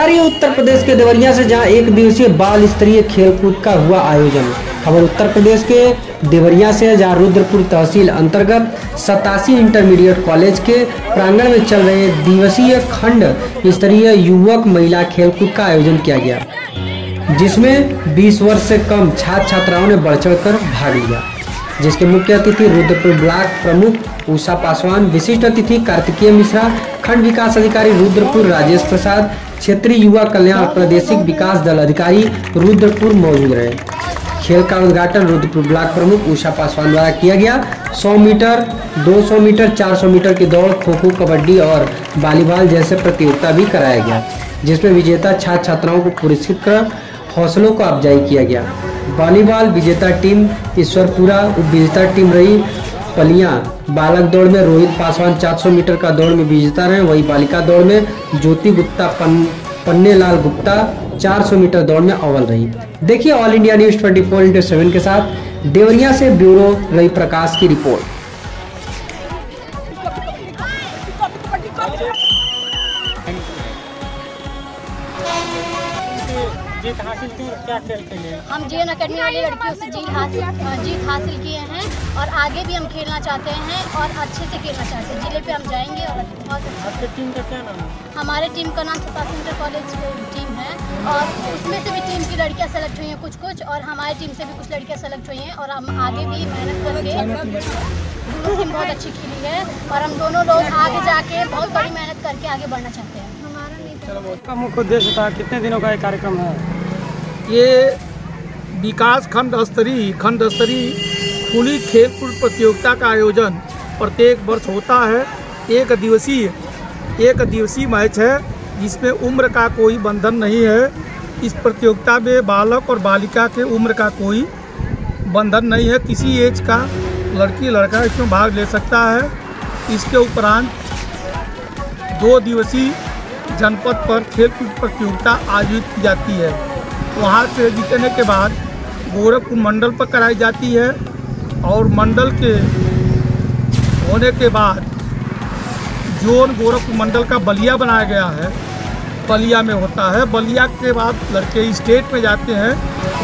आ रही है उत्तर प्रदेश के देवरिया से जहाँ एक दिवसीय बाल स्तरीय खेलकूद का हुआ आयोजन। खबर उत्तर प्रदेश के देवरिया से है, जहाँ रुद्रपुर तहसील अंतर्गत सतासी इंटरमीडिएट कॉलेज के प्रांगण में चल रहे दिवसीय खंड स्तरीय युवक महिला खेलकूद का आयोजन किया गया, जिसमें 20 वर्ष से कम छात्र छात्राओं ने बढ़ चढ़ कर भाग लिया। जिसके मुख्य अतिथि रुद्रपुर ब्लॉक प्रमुख उषा पासवान, विशिष्ट अतिथि कार्तिकीय मिश्रा, खंड विकास अधिकारी रुद्रपुर राजेश प्रसाद क्षेत्रीय युवा कल्याण प्रादेशिक विकास दल अधिकारी रुद्रपुर मौजूद रहे। खेल का उद्घाटन रुद्रपुर ब्लॉक प्रमुख उषा पासवान द्वारा किया गया। 100 मीटर 200 मीटर 400 मीटर की दौड़ खो खो कबड्डी और वॉलीबॉल जैसे प्रतियोगिता भी कराया गया, जिसमें विजेता छात्र छात्राओं को पुरस्कृत कर हौसलों को अफजाई किया गया। वॉलीबॉल विजेता टीम ईश्वरपुरा, उप विजेता टीम रही पलिया बालक दौड़ में रोहित पासवान 400 मीटर का दौड़ में विजेता रहे। वही बालिका दौड़ में ज्योति गुप्ता पन, पन्ने लाल गुप्ता 400 मीटर दौड़ में अव्वल रही। देखिए All India News 24 four into seven के साथ। देवरिया से ब्यूरो रवि प्रकाश की रिपोर्ट। जीत हासिल क्या हम अकेडमी वाली लड़कियों से जीत हासिल जीत हासिल किए हैं। और आगे भी हम खेलना चाहते हैं और अच्छे से खेलना चाहते हैं। ज़िले पे हम जाएँगे और बहुत अच्छा आपकी टीम का क्या नाम है? हमारे टीम का नाम सतासी इंटर कॉलेज टीम है और उसमें से भी टीम की लड़कियाँ सेलेक्ट हुई हैं कुछ कुछ और हमारी टीम से भी कुछ लड़कियाँ सेलेक्ट हुई हैं और हम आगे भी मेहनत करके दोनों टीम बहुत अच्छी खेली है और हम दोनों लोग आगे जाके बहुत बड़ी मेहनत करके आगे बढ़ना चाहते हैं। हमारा नहीं मुख्य उद्देश्य था। कितने दिनों का ये कार्यक्रम है? ये विकास खंड स्तरीय खंड स्तरीय खुली खेलकूद प्रतियोगिता का आयोजन प्रत्येक वर्ष होता है। एक दिवसीय एक दिवसीय मैच है, जिसमें उम्र का कोई बंधन नहीं है। इस प्रतियोगिता में बालक और बालिका के उम्र का कोई बंधन नहीं है। किसी एज का लड़की, लड़का इसमें भाग ले सकता है। इसके उपरांत दो दिवसीय जनपद पर खेलकूद प्रतियोगिता आयोजित की जाती है। वहाँ से जीतने के बाद गोरखपुर मंडल पर कराई जाती है। और मंडल के होने के बाद जोन गोरखपुर मंडल का बलिया बनाया गया है। बलिया में होता है। बलिया के बाद लड़के स्टेट में जाते हैं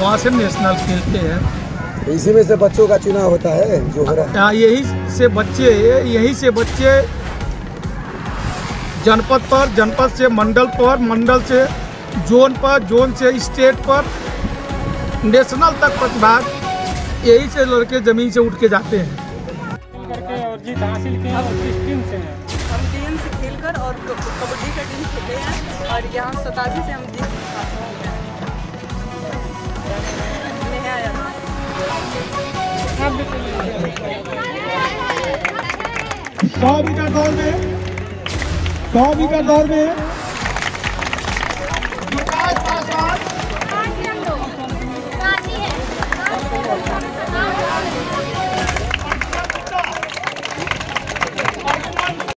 वहाँ से नेशनल खेलते हैं। इसी में से बच्चों का चुनाव होता है जो हो रहा है यही से बच्चे यही से बच्चे जनपद पर जनपद से मंडल पर मंडल से जोन पर जोन से स्टेट पर नेशनल तक प्रतिभाग यही से लड़के ज़मीन से उठ के जाते हैं करके और जीत हासिल किए और किस टीम से हैं हम टीम से खेलकर और कबड्डी का टीम खेले हैं और यहाँ सतासी से हम जीत हैं। सौ मीटर दौड़ में सौ मीटर दौड़ में